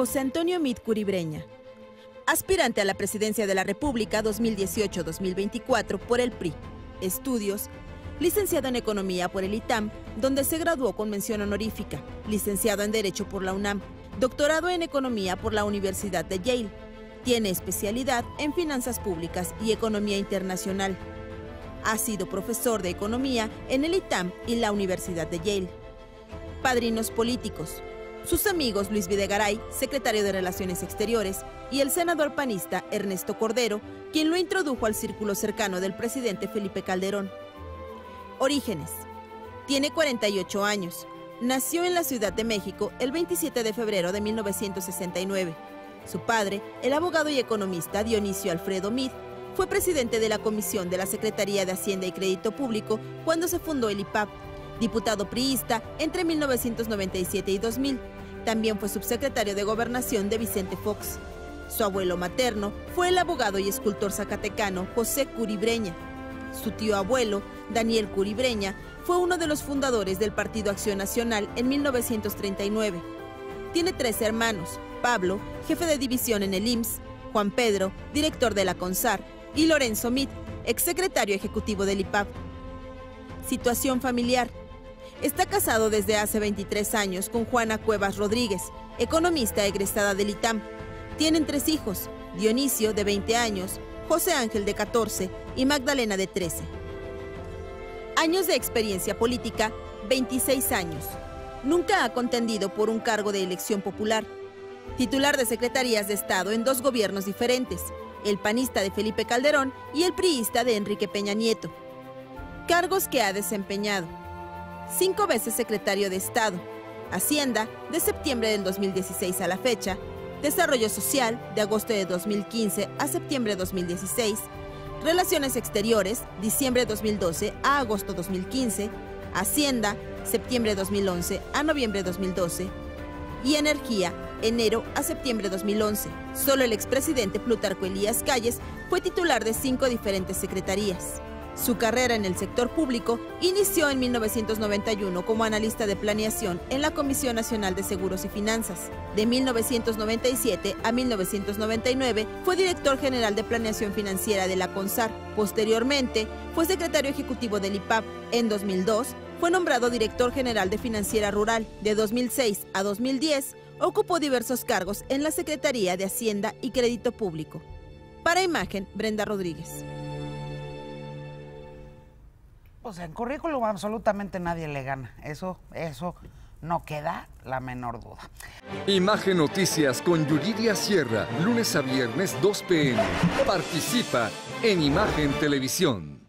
José Antonio Mit Curibreña, aspirante a la presidencia de la República 2018-2024 por el PRI. Estudios, licenciado en Economía por el ITAM, donde se graduó con mención honorífica, licenciado en Derecho por la UNAM, doctorado en Economía por la Universidad de Yale. Tiene especialidad en Finanzas Públicas y Economía Internacional. Ha sido profesor de Economía en el ITAM y la Universidad de Yale. Padrinos políticos. Sus amigos Luis Videgaray, secretario de Relaciones Exteriores, y el senador panista Ernesto Cordero, quien lo introdujo al círculo cercano del presidente Felipe Calderón. Orígenes. Tiene 48 años. Nació en la Ciudad de México el 27 de febrero de 1969. Su padre, el abogado y economista Dionisio Alfredo Mid, fue presidente de la Comisión de la Secretaría de Hacienda y Crédito Público cuando se fundó el IPAP diputado priista entre 1997 y 2000. También fue subsecretario de Gobernación de Vicente Fox. Su abuelo materno fue el abogado y escultor zacatecano José Curibreña. Su tío abuelo, Daniel Curibreña, fue uno de los fundadores del Partido Acción Nacional en 1939. Tiene tres hermanos, Pablo, jefe de división en el IMSS, Juan Pedro, director de la CONSAR, y Lorenzo Mit, exsecretario ejecutivo del IPAP. Situación familiar. Está casado desde hace 23 años con Juana Cuevas Rodríguez, economista egresada del ITAM. Tienen tres hijos, Dionisio de 20 años, José Ángel de 14 y Magdalena de 13. Años de experiencia política, 26 años. Nunca ha contendido por un cargo de elección popular. Titular de secretarías de Estado en dos gobiernos diferentes, el panista de Felipe Calderón y el priista de Enrique Peña Nieto. Cargos que ha desempeñado cinco veces secretario de Estado, Hacienda de septiembre del 2016 a la fecha, Desarrollo Social de agosto de 2015 a septiembre de 2016, Relaciones Exteriores diciembre de 2012 a agosto de 2015, Hacienda septiembre de 2011 a noviembre de 2012 y Energía enero a septiembre de 2011. Solo el expresidente Plutarco Elías Calles fue titular de cinco diferentes secretarías. Su carrera en el sector público inició en 1991 como analista de planeación en la Comisión Nacional de Seguros y Finanzas. De 1997 a 1999 fue director general de planeación financiera de la CONSAR. Posteriormente fue secretario ejecutivo del IPAP. En 2002 fue nombrado director general de Financiera Rural. De 2006 a 2010 ocupó diversos cargos en la Secretaría de Hacienda y Crédito Público. Para imagen, Brenda Rodríguez. O sea, en currículum absolutamente nadie le gana. Eso, eso no queda la menor duda. Imagen Noticias con Yuridia Sierra, lunes a viernes 2 pm. Participa en Imagen Televisión.